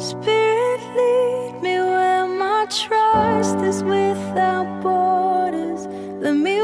Spirit, lead me where my trust is without borders. Let me